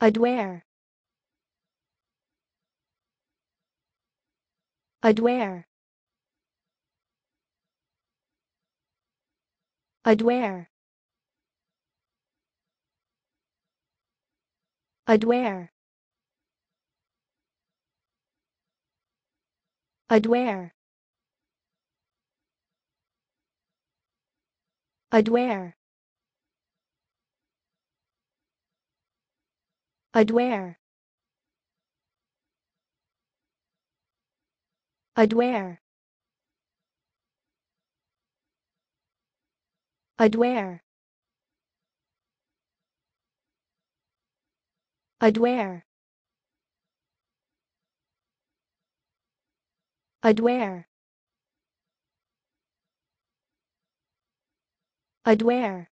Adware. Adware. Adware. Adware. Adware. Adware. Adware. Adware. Adware. Adware. Adware. Adware.